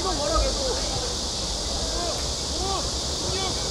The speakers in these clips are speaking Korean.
이거 멀어 계속! 성민!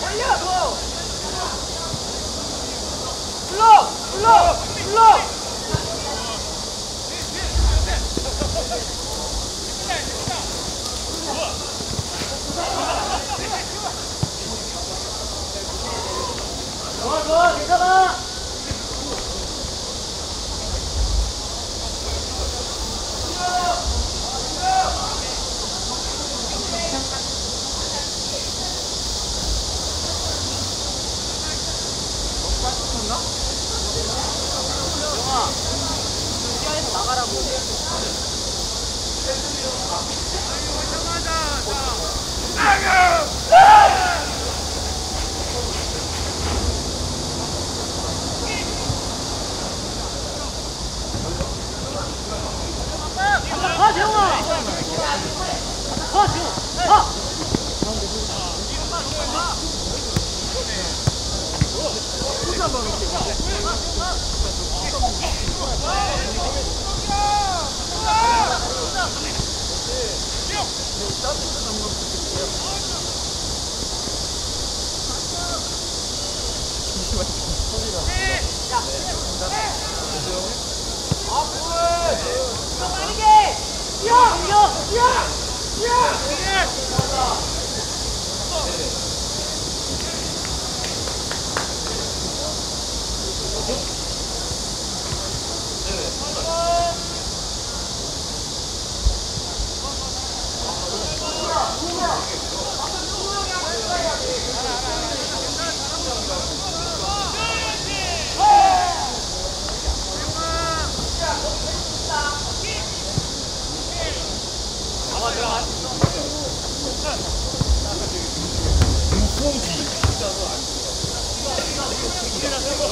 달려! 너! 불러! 불러! 불러! 좋아 좋아 괜찮아 가 재홍아 가 재홍 가 빠르게 뛰어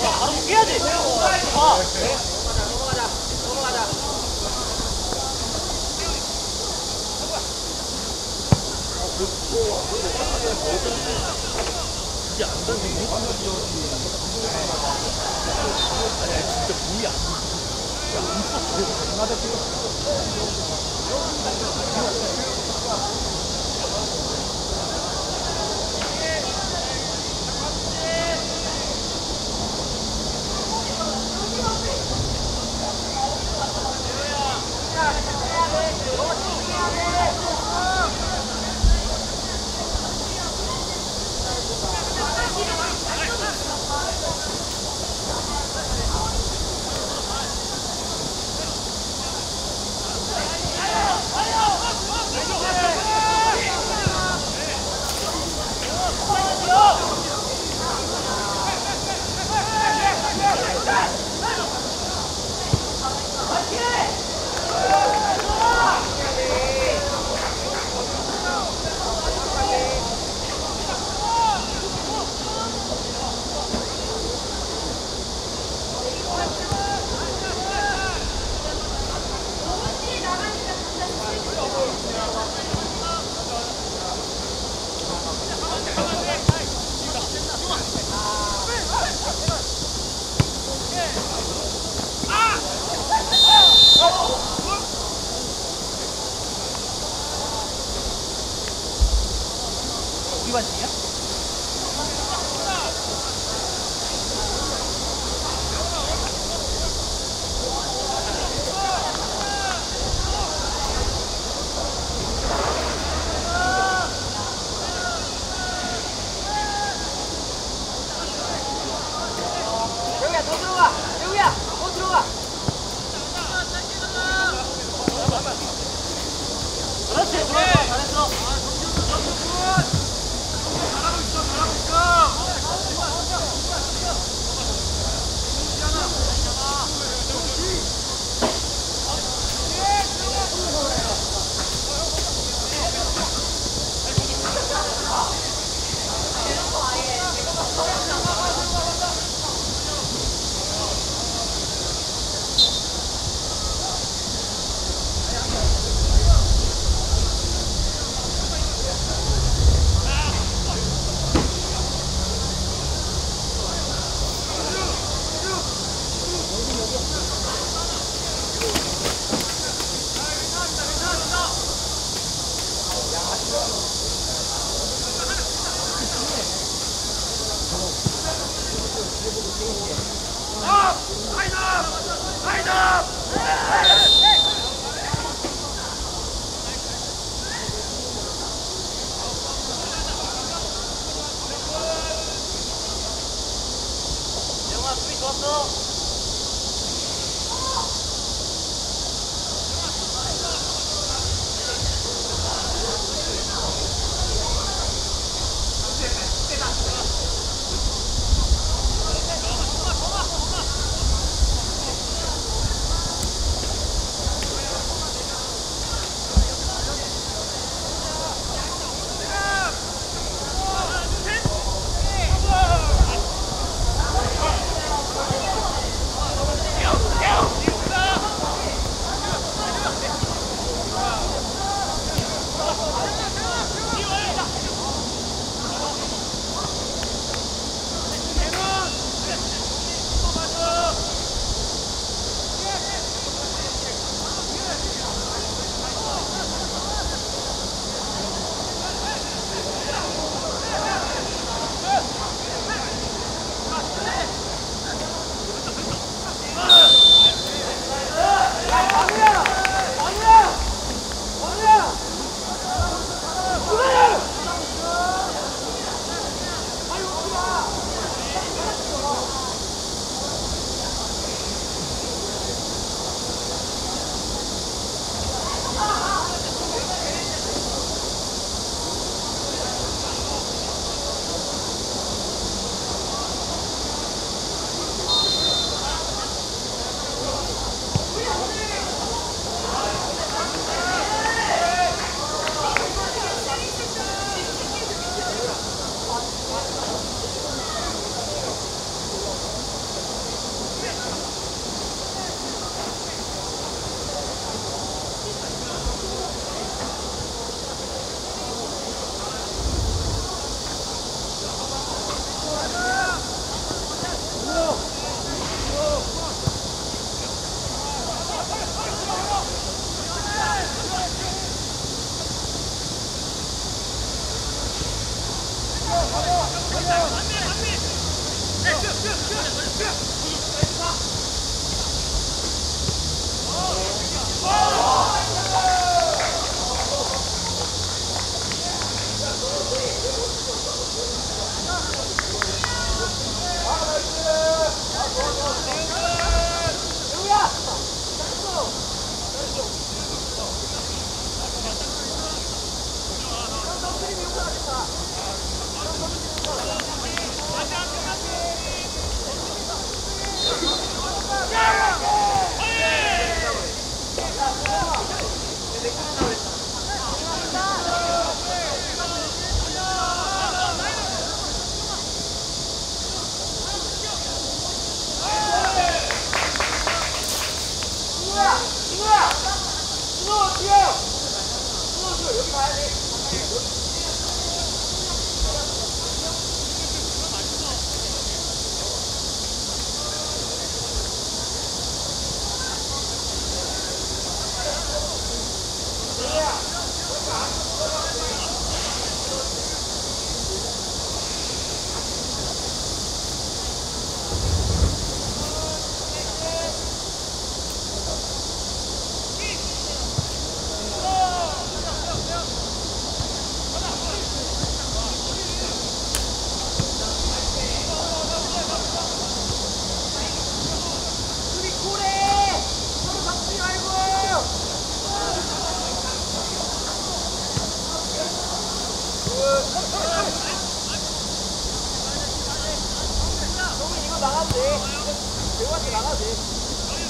아, 해야지. 봐. 뛰어 뛰어 뛰어 우 리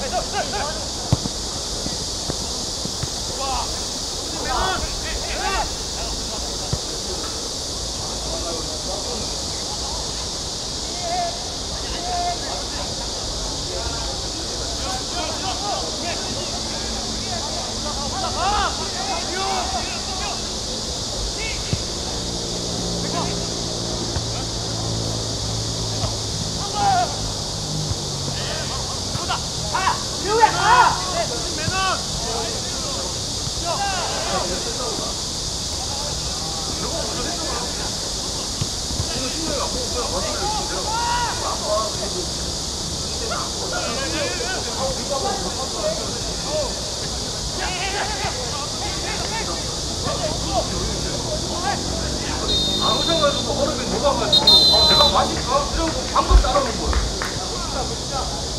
돼. 가! 상관없어 얼음에 녹아가지고 아, 내가 마실까? 그러고 방금 따라오는 거야. 나가지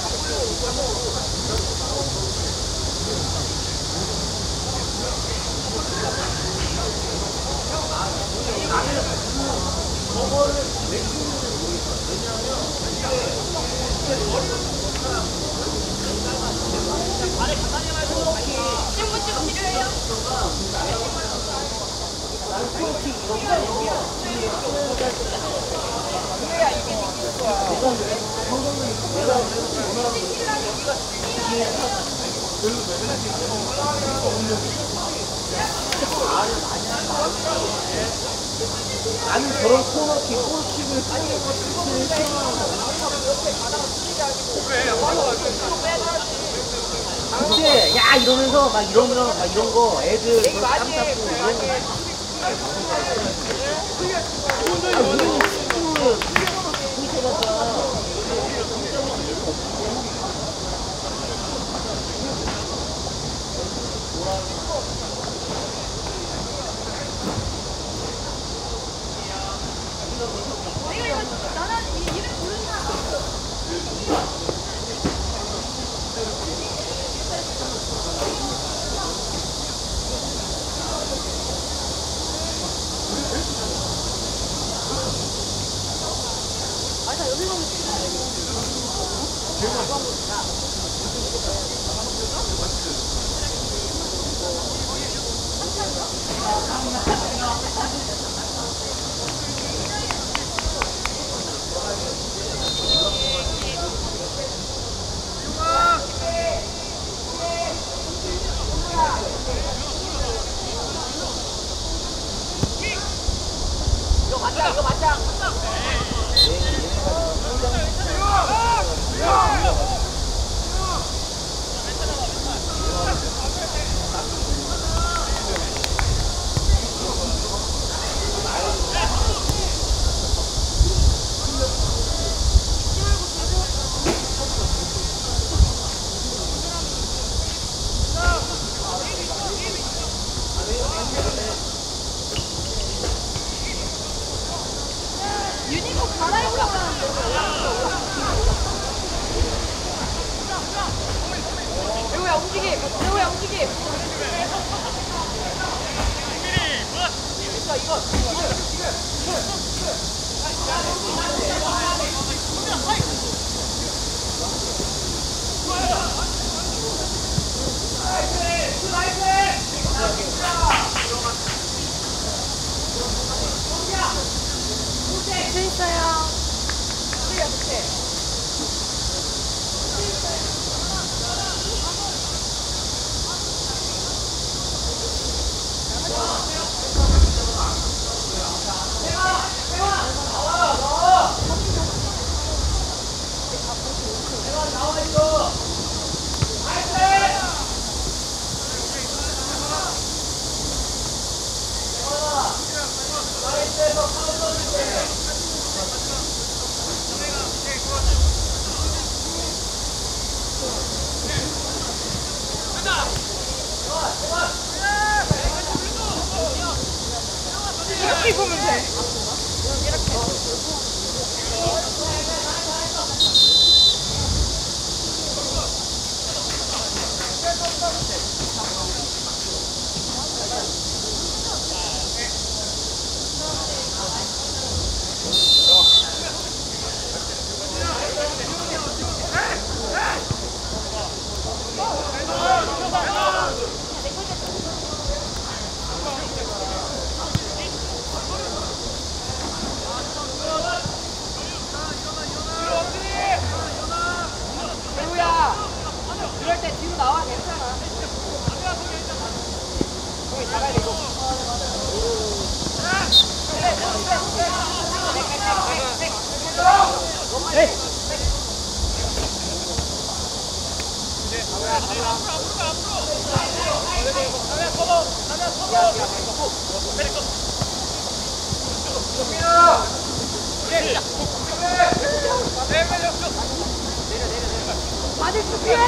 나는 저런 코너킥, 골킥을 쓰는 근데 야 이러면서 막 이러면 막 이런 거 애들 저땀 닦고 이런 거. 아 이거 맞자 이거 맞자.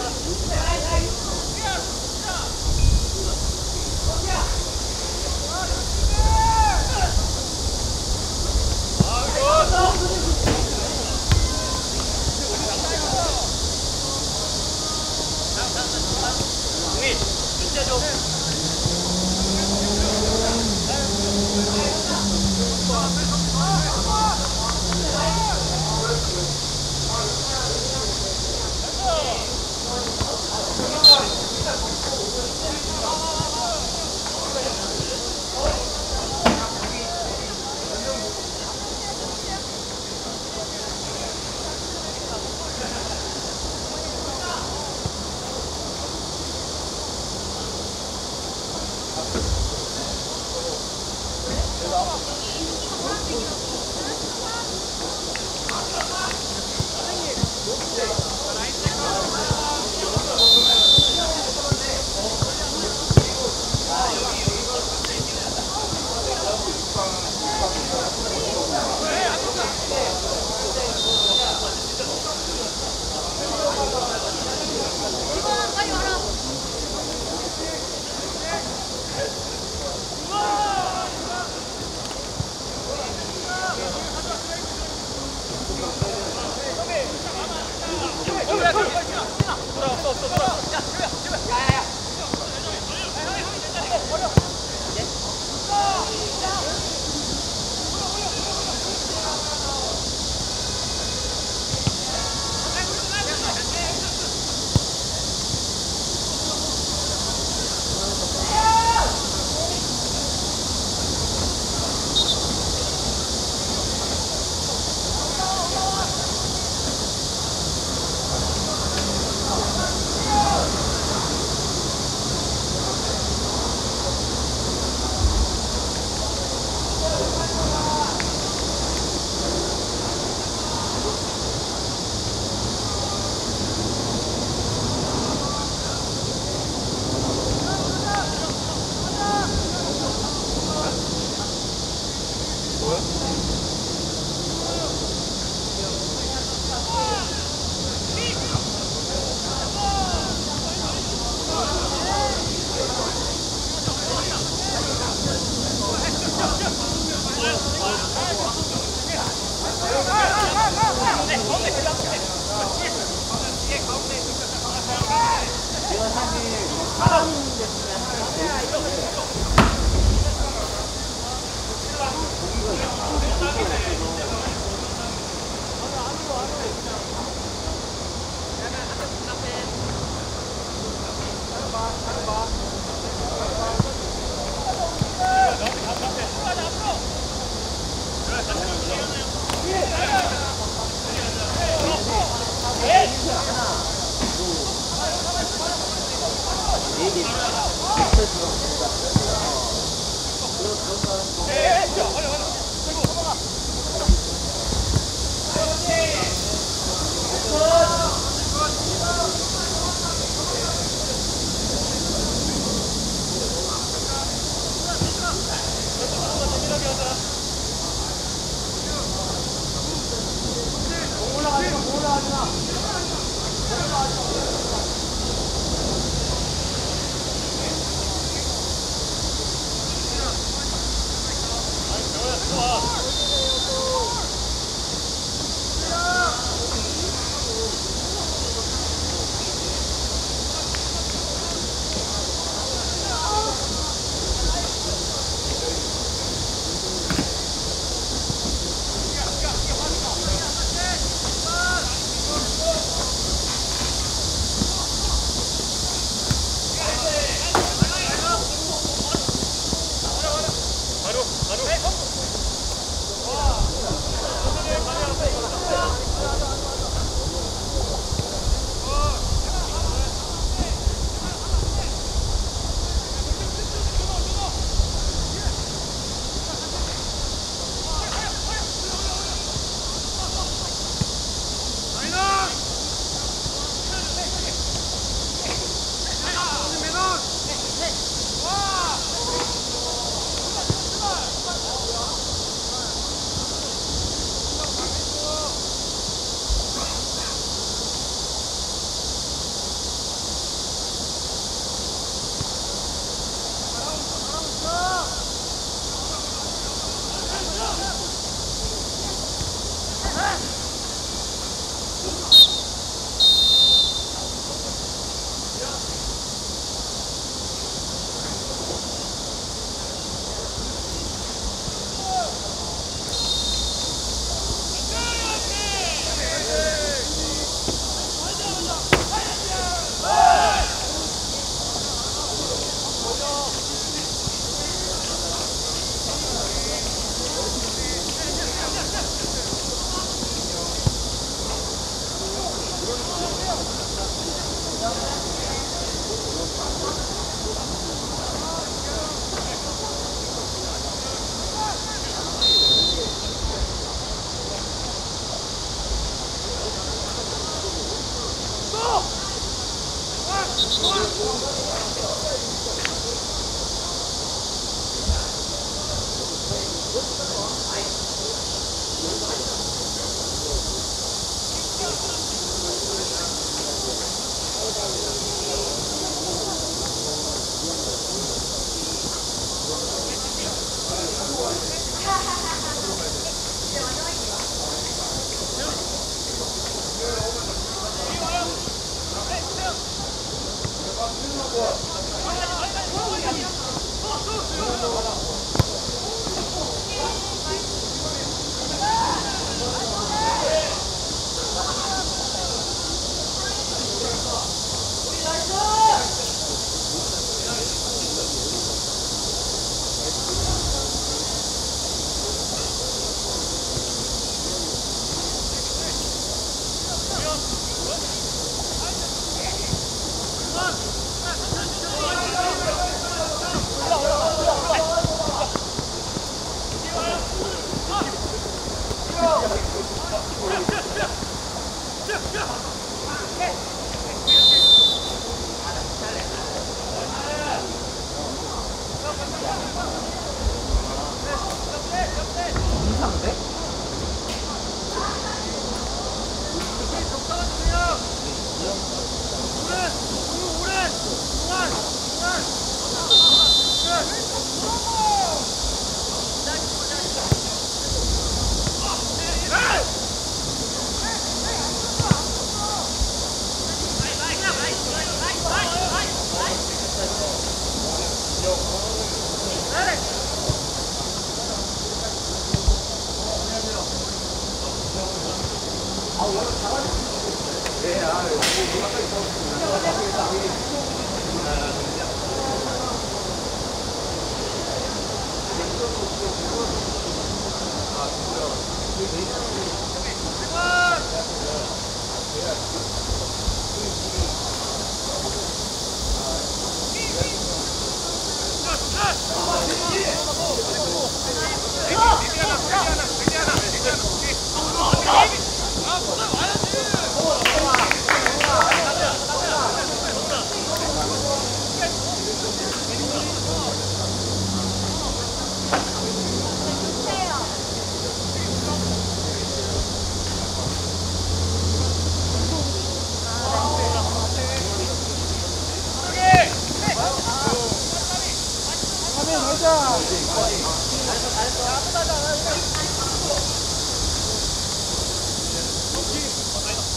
아,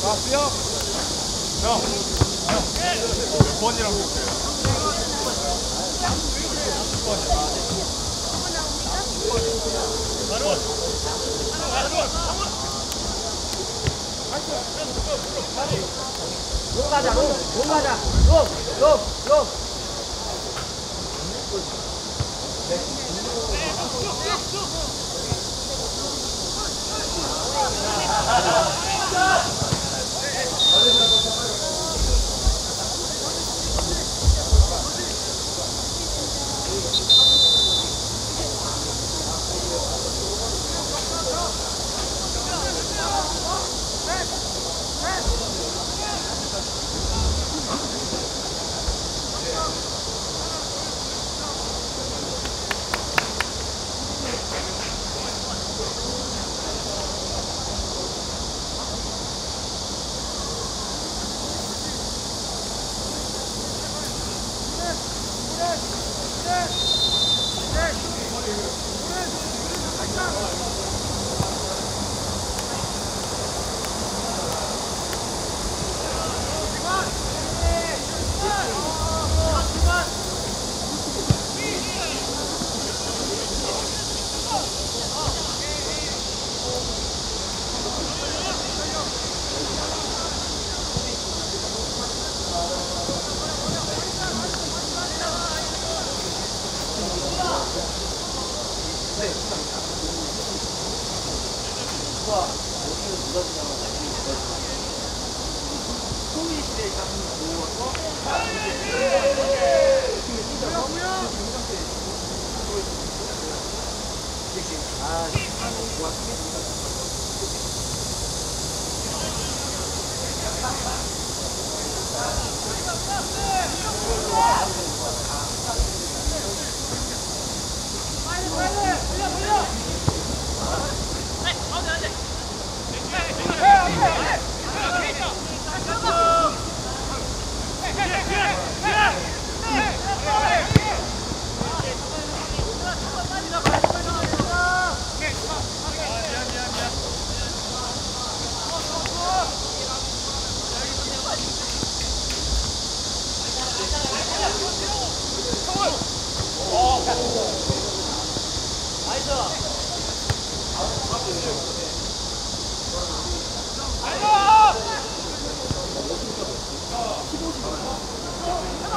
자, 수영. 형. 형. 번이라고 볼게요. Let's go.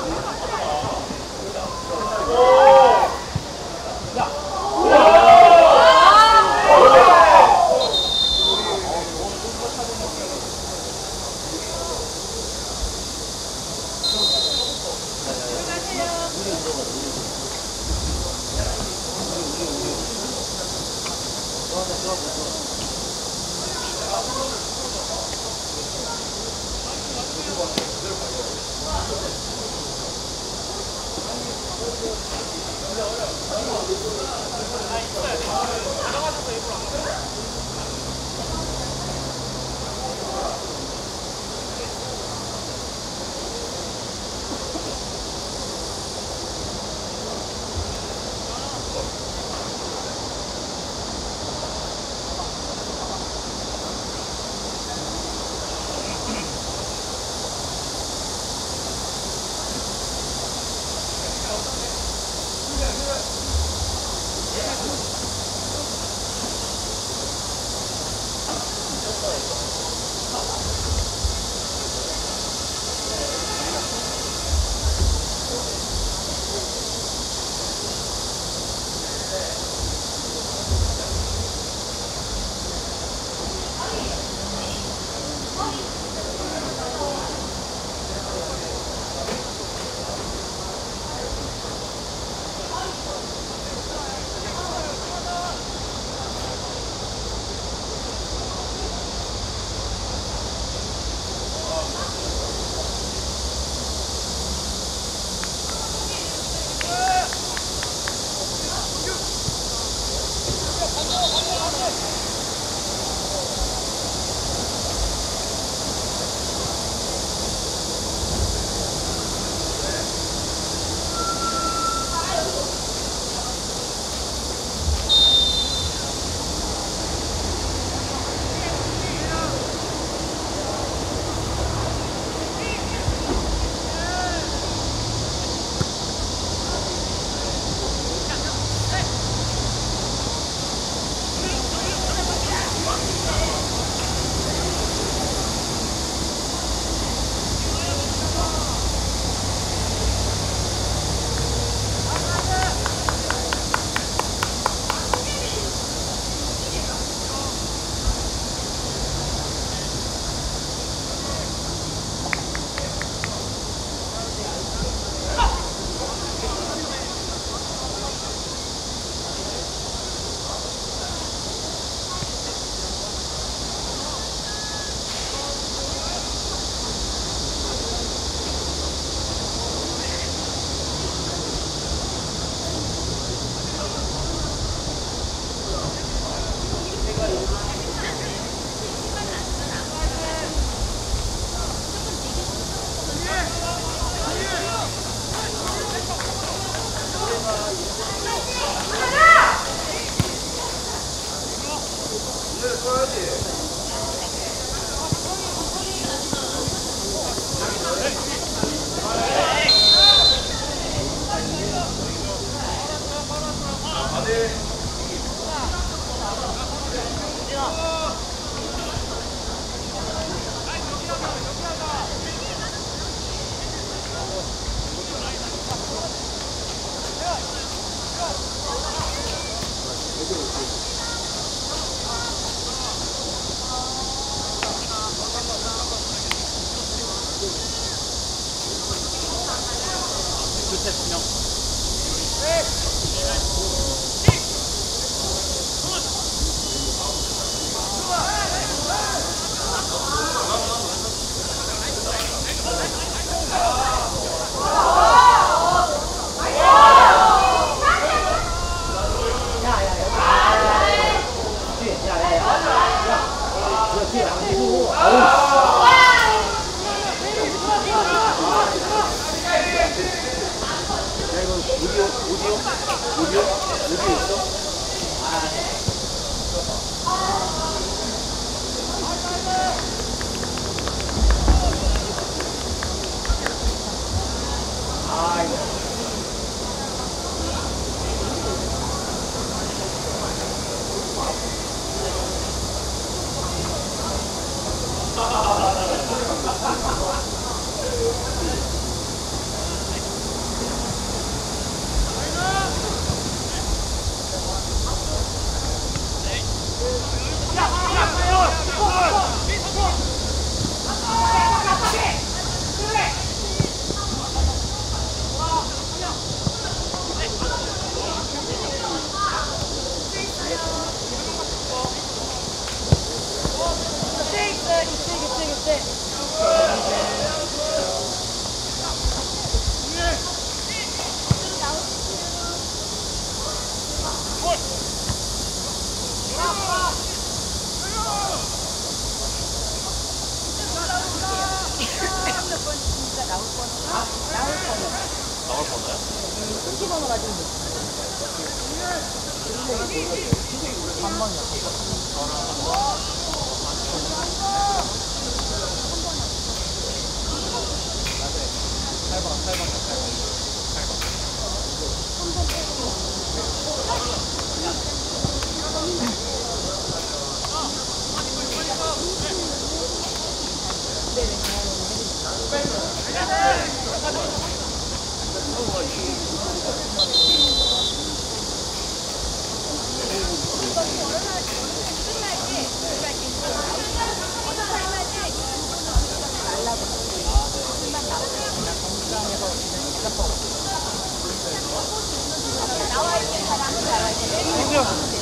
아 여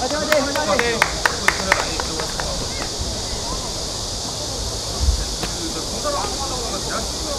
화이팅 화이팅 화이팅 메인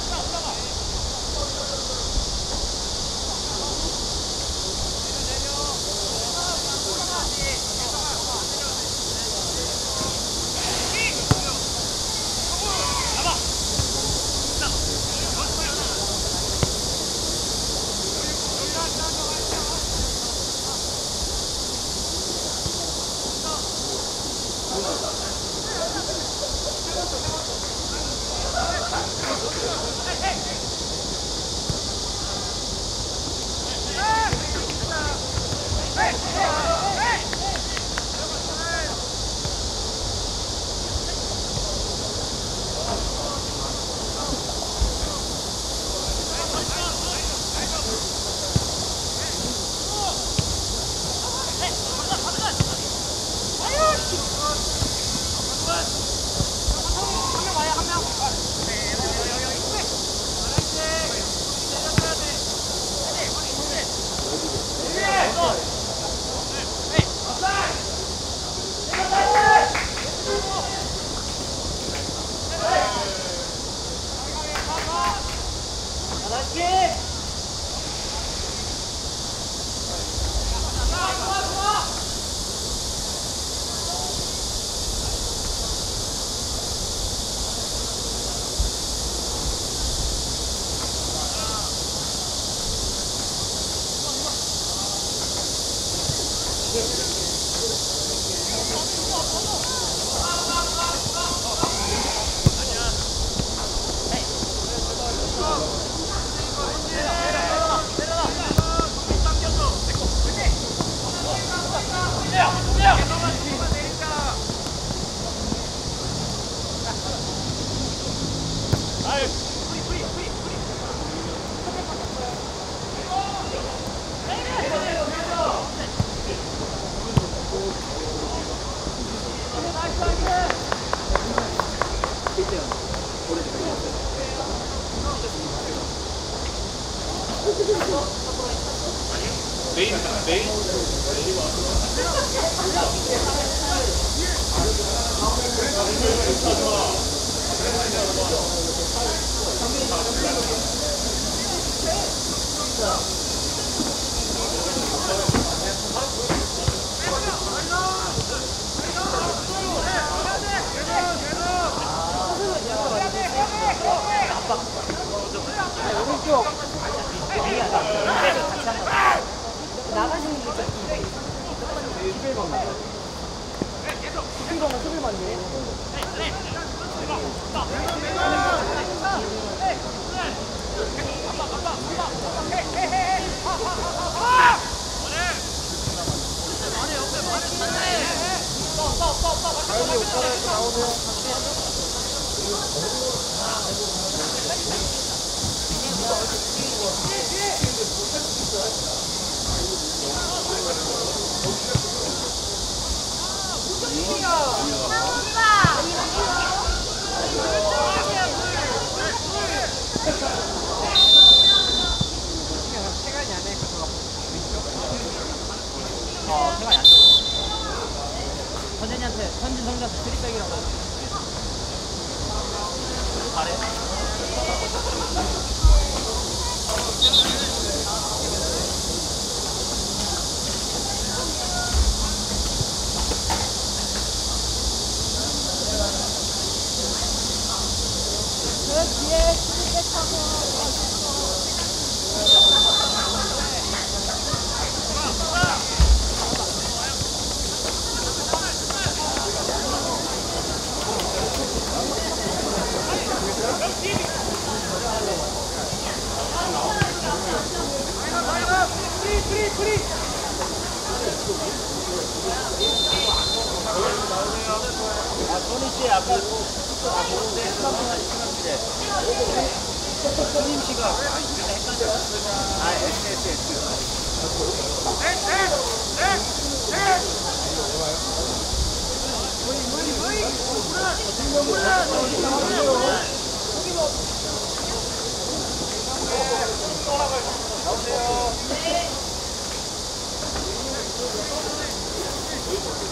vocês. 흑백이라고 잘해 그 뒤에 흑백 타고. 소니씨 아까 아 보는데 한번만 시간이래 소님씨가 아 이거 헷갈려 아 SSS 나오세요. 네. 이는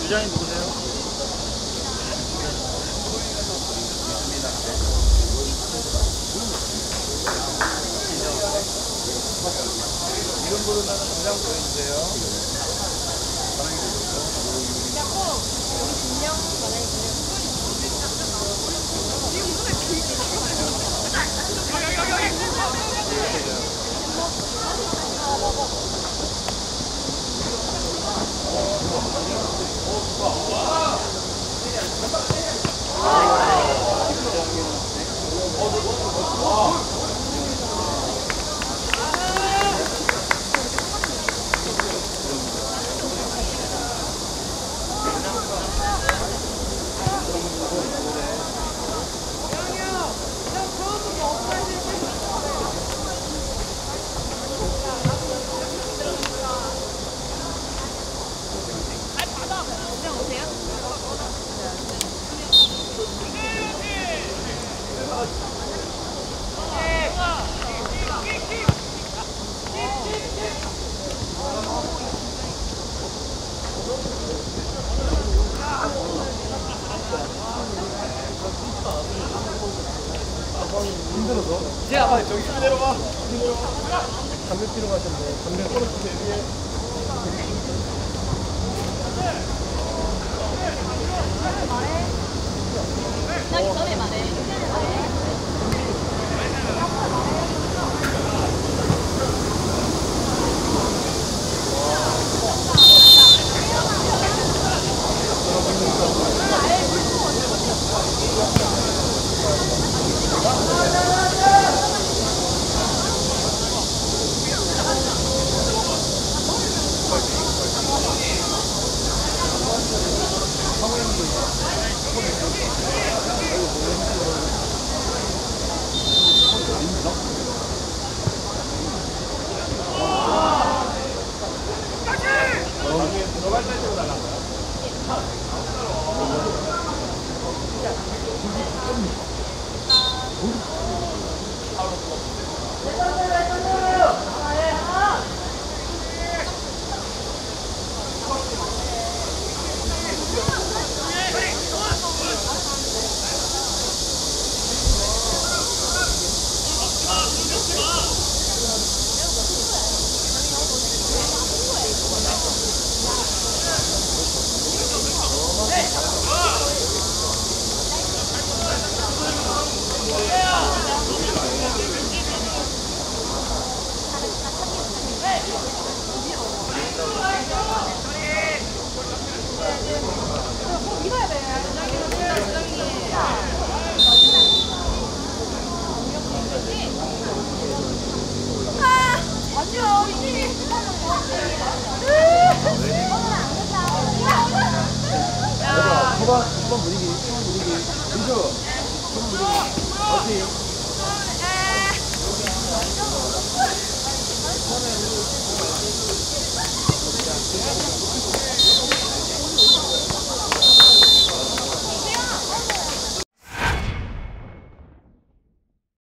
주장님 누구세요? 이름 부르면 당장 보여주세요. 힘들어서.